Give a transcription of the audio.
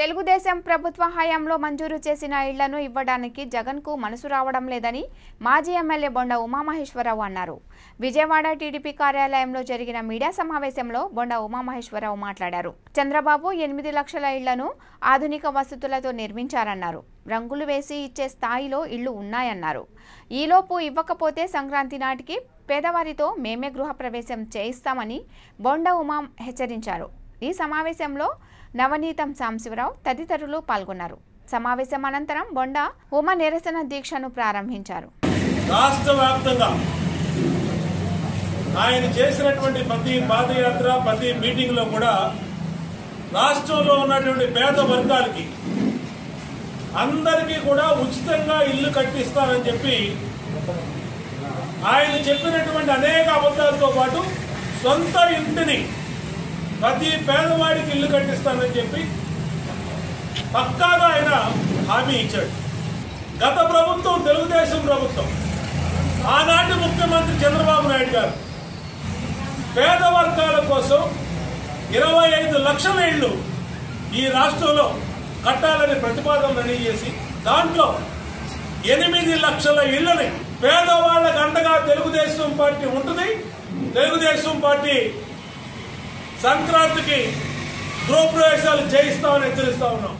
తెలుగుదేశం ప్రభుత్వ హయాంలో మంజూరు చేసిన ఇళ్ళను ఇవ్వడానికి జగన్కు మనసు రావడం లేదని మాజీ ఎమ్మెల్యే బొండ ఉమామహేశ్వరరావు అన్నారు. విజయవాడ టీడీపీ కార్యాలయంలో జరిగిన మీడియా సమావేశంలో బొండ ఉమామహేశ్వరరావు మాట్లాడారు. చంద్రబాబు ఎనిమిది లక్షల ఇళ్ళను ఆధునిక వసతులతో నిర్మించారన్నారు. రంగులు వేసి ఇచ్చే స్థాయిలో ఇళ్ళు ఉన్నాయన్నారు. ఈలోపు ఇవ్వకపోతే సంక్రాంతి నాటికి పేదవారితో మేమే గృహప్రవేశం చేయిస్తామని బొండ ఉమా హెచ్చరించారు. ఈ సమావేశంలో నవనీతం సాంశివరావు తదితరులు పాల్గొన్నారు. సమావేశం అనంతరం బొండ ఉమ నిరసన దీక్షను ప్రారంభించారు. రాష్ట్ర వ్యాప్తంగా ఆయన చేసినటువంటి ప్రతి పాదయాత్ర ప్రతి మీటింగ్లో కూడా రాష్ట్రంలో ఉన్నటువంటి పేద వర్గాలకి అందరికీ కూడా ఉచితంగా ఇల్లు కట్టిస్తానని చెప్పి ఆయన చెప్పినటువంటి అనేక అబద్ధాలతో పాటు సొంత ఇంటిని ప్రతి పేదవాడికి ఇల్లు కట్టిస్తానని చెప్పి పక్కాగా ఆయన హామీ ఇచ్చాడు. గత ప్రభుత్వం తెలుగుదేశం ప్రభుత్వం ఆనాటి ముఖ్యమంత్రి చంద్రబాబు నాయుడు గారు పేద వర్గాల కోసం ఇరవై ఐదు లక్షల ఇళ్ళు ఈ రాష్ట్రంలో కట్టాలని ప్రతిపాదన రెడీ చేసి దాంట్లో ఎనిమిది లక్షల ఇళ్ళని పేదవాళ్ళకు అండగా తెలుగుదేశం పార్టీ ఉంటుంది. తెలుగుదేశం పార్టీ సంక్రాంతికి గృహప్రవేశాలు చేయిస్తామని హెచ్చరిస్తా ఉన్నాం.